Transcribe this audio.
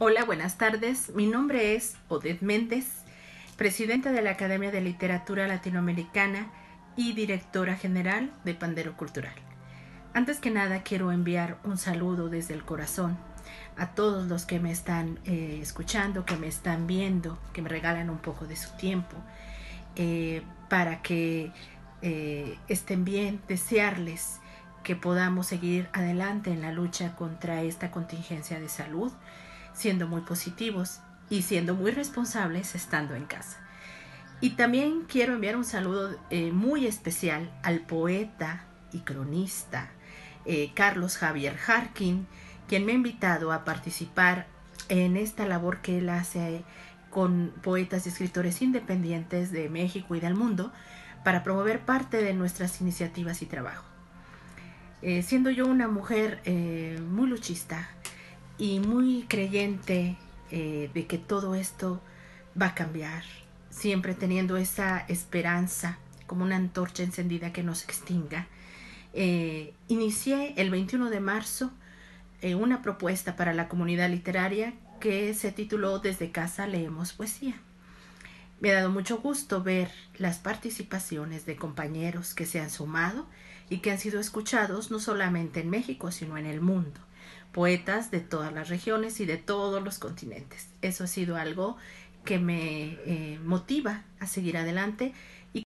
Hola, buenas tardes. Mi nombre es Odette Méndez, presidenta de la Academia de Literatura Latinoamericana y directora general de Pandero Cultural. Antes que nada, quiero enviar un saludo desde el corazón a todos los que me están eh, escuchando, que me están viendo, que me regalan un poco de su tiempo, eh, para que eh, estén bien, desearles que podamos seguir adelante en la lucha contra esta contingencia de salud siendo muy positivos y siendo muy responsables estando en casa. Y también quiero enviar un saludo eh, muy especial al poeta y cronista eh, Carlos Javier Harkin, quien me ha invitado a participar en esta labor que él hace con poetas y escritores independientes de México y del mundo para promover parte de nuestras iniciativas y trabajo. Eh, siendo yo una mujer muy luchista, y muy creyente eh, de que todo esto va a cambiar, siempre teniendo esa esperanza como una antorcha encendida que no se extinga. Eh, inicié el 21 de marzo eh, una propuesta para la comunidad literaria que se tituló Desde casa leemos poesía. Me ha dado mucho gusto ver las participaciones de compañeros que se han sumado y que han sido escuchados no solamente en México, sino en el mundo poetas de todas las regiones y de todos los continentes. Eso ha sido algo que me eh, motiva a seguir adelante